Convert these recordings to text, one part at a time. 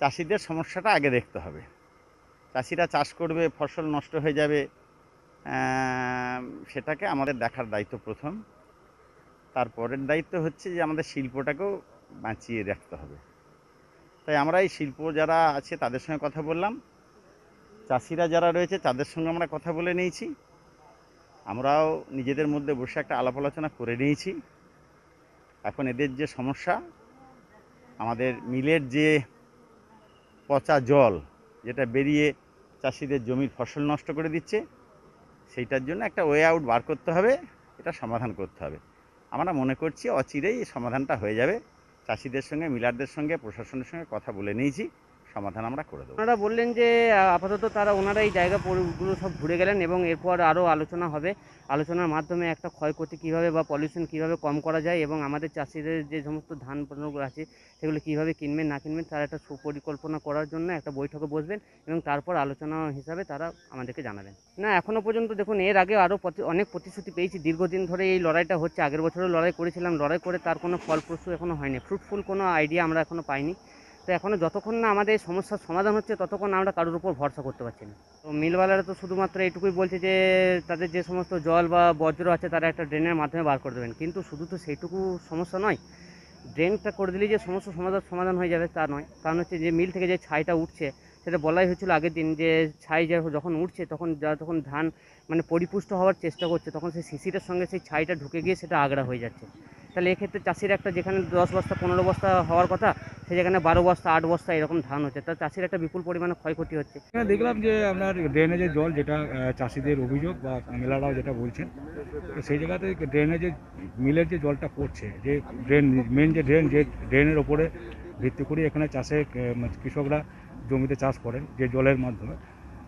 চাষিদের সমস্যাটা আগে দেখতে হবে। চাষিরা চাষ করবে, ফসল নষ্ট হয়ে যাবে সেটাকে আমাদের দেখার দায়িত্ব প্রথম। তারপরের দায়িত্ব হচ্ছে যে আমাদের শিল্পটাকেও বাঁচিয়ে রাখতে হবে। তাই আমরা এই শিল্প যারা আছে তাদের সঙ্গে কথা বললাম। চাষিরা যারা রয়েছে তাদের সঙ্গে আমরা কথা বলে নিয়েছি। আমরাও নিজেদের মধ্যে বসে একটা আলাপ আলোচনা করে নিয়েছি। এখন এদের যে সমস্যা, আমাদের মিলের যে পচা জল যেটা বেরিয়ে চাষিদের জমির ফসল নষ্ট করে দিচ্ছে, সেইটার জন্য একটা ওয়ে আউট বার করতে হবে, এটা সমাধান করতে হবে। আমরা মনে করছি অচিরেই সমাধানটা হয়ে যাবে। চাষিদের সঙ্গে, মিলারদের সঙ্গে, প্রশাসনের সঙ্গে কথা বলে নিয়েছি। সমাধান আমরা করে দেবো। ওনারা বললেন যে আপাতত তারা ওনারা এই জায়গা পুরোগুলো সব ঘুরে গেলেন এবং এরপর আরও আলোচনা হবে। আলোচনার মাধ্যমে একটা ক্ষয়ক্ষতি কীভাবে বা পলিউশন কীভাবে কম করা যায় এবং আমাদের চাষিদের যে সমস্ত ধান পণ্যগুলো আছে, সেগুলো কীভাবে কিনবেন, না কিনবেন, তার একটা সুপরিকল্পনা করার জন্য একটা বৈঠকে বসবেন এবং তারপর আলোচনা হিসাবে তারা আমাদেরকে জানাবেন। না এখনও পর্যন্ত দেখুন, এর আগে আরও অনেক প্রতিশ্রুতি পেয়েছি। দীর্ঘদিন ধরে এই লড়াইটা হচ্ছে। আগের বছরও লড়াই করেছিলাম, লড়াই করে তার কোনো ফলপ্রসূ এখনও হয়নি। ফ্রুটফুল কোনো আইডিয়া আমরা এখনও পাইনি। তো এখনও যতক্ষণ না আমাদের সমস্যার সমাধান হচ্ছে, ততক্ষণ আমরা কারোর উপর ভরসা করতে পারছি না। তো মিলওয়ালারা তো শুধুমাত্র এইটুকুই বলছে যে, তাদের যে সমস্ত জল বা বজ্র আছে, তারা একটা ড্রেনের মাধ্যমে বার করে দেবেন। কিন্তু শুধু তো সেইটুকু সমস্যা নয়, ড্রেনটা করে দিলেই যে সমস্ত সমাধান সমাধান হয়ে যাবে তা নয়। কারণ হচ্ছে যে মিল থেকে যে ছাইটা উঠছে, সেটা বলাই হয়েছিল আগের দিন যে, ছাই যখন উঠছে, তখন যা তখন ধান মানে পরিপুষ্ট হওয়ার চেষ্টা করছে, তখন সেই শিশিরের সঙ্গে সেই ছাইটা ঢুকে গিয়ে সেটা আগড়া হয়ে যাচ্ছে। তাহলে এক্ষেত্রে চাষির একটা যেখানে দশ বস্তা, পনেরো বস্তা হওয়ার কথা, সে যেখানে বারো বস্তা, আট বস্তা এরকম ধান হচ্ছে। তা চাষির একটা বিপুল পরিমাণে ক্ষয়ক্ষতি হচ্ছে। দেখলাম যে আপনার ড্রেনেজের জল যেটা চাষিদের অভিযোগ বা মেলারাও যেটা বলছেন, তো সেই জায়গাতে ড্রেনেজের মিলের যে জলটা পড়ছে, যে ড্রেন মেন যে ড্রেন যে ড্রেনের ওপরে ভিত্তি করে এখানে চাষে মানে কৃষকরা জমিতে চাষ করেন যে জলের মাধ্যমে।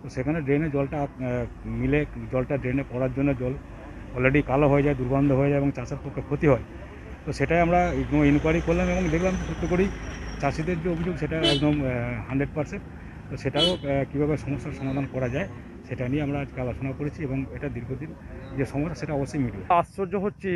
তো সেখানে ড্রেনে জলটা মিলে জলটা ড্রেনে পড়ার জন্য জল অলরেডি কালো হয়ে যায়, দুর্গন্ধ হয়ে যায় এবং চাষের পক্ষে ক্ষতি হয়। তো সেটাই আমরা একদম ইনকোয়ারি করলাম এবং দেখলাম সত্য করেই চাষিদের যে অভিযোগ সেটা একদম হান্ড্রেড পার্সেন্ট তো সেটাও কীভাবে সমস্যার সমাধান করা যায় সেটা নিয়ে আমরা আজকে আলোচনা করেছি এবং এটা দীর্ঘদিন যে সমস্যা সেটা অবশ্যই মিটবে। আশ্চর্য হচ্ছে।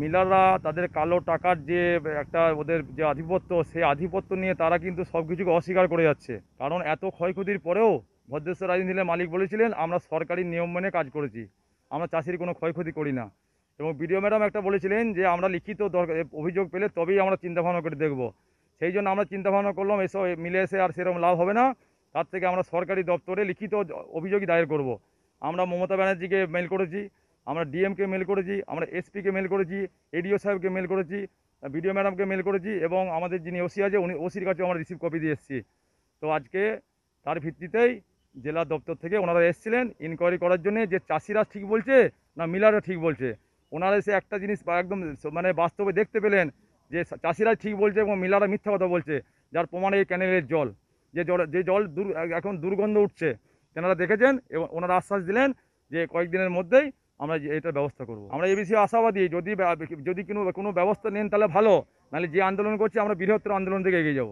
মিলাররা তাদের কালো টাকার যে, একটা ওদের যে আধিপত্য, সেই আধিপত্য নিয়ে তারা কিন্তু সব কিছুকে অস্বীকার করে যাচ্ছে। কারণ এত ক্ষয়ক্ষতির পরেও ভদ্রেশ্বর রাজনীতির মালিক বলেছিলেন, আমরা সরকারি নিয়ম মেনে কাজ করেছি। আমরা চাষির কোনো ক্ষয়ক্ষতি করি না। এবং বিডিও ম্যাডাম একটা বলেছিলেন যে, আমরা লিখিত অভিযোগ পেলে তবেই আমরা চিন্তাভাবনা করে দেখব। সেই জন্য আমরা চিন্তাভাবনা করলাম, এসব মিলে এসে আর সেরকম লাভ হবে না। তার থেকে আমরা সরকারি দপ্তরে লিখিত অভিযোগই দায়ের করব। আমরা মমতা ব্যানার্জিকে মেল করেছি, আমরা ডিএমকে মেল করেছি, আমরা এসপিকে মেল করেছি, এডিও সাহেবকে মেল করেছি, বিডিও ম্যাডামকে মেল করেছি এবং আমাদের যিনি ওসি আছে, উনি, ওসির কাছে আমরা রিসিভ কপি দিয়ে এসেছি। তো আজকে তার ভিত্তিতেই জেলা দপ্তর থেকে ওনারা এসেছিলেন ইনকোয়ারি করার জন্য যে চাষিরা ঠিক বলছে না মিলাররা ঠিক বলছে। ওনারা এসে একটা জিনিস একদম মানে বাস্তবে দেখতে পেলেন যে চাষিরা ঠিক বলছে এবং মিলারা মিথ্যা কথা বলছে, যার প্রমাণে এই ক্যানেলের জল। যে জল যে জল এখন দুর্গন্ধ উঠছে। তেনারা দেখেছেন এবং ওনারা আশ্বাস দিলেন যে কয়েকদিনের মধ্যেই আমরা যে, এটার ব্যবস্থা করব। আমরা এ বিষয়ে আশাবাদী, যদি যদি কোনো কোনো ব্যবস্থা নেন তাহলে ভালো। নাহলে যে আন্দোলন করছে আমরা বৃহত্তর আন্দোলন থেকে এগিয়ে যাব।